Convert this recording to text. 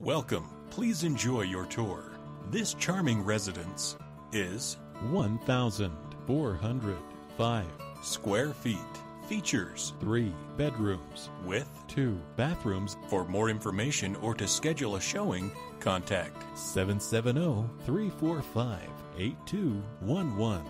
Welcome. Please enjoy your tour. This charming residence is 1,405. square feet. Features Three bedrooms, with. two bathrooms, For more information or to schedule a showing, contact 770 345 8211.